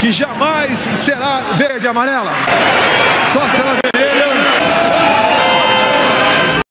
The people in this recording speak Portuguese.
que jamais será verde e amarela.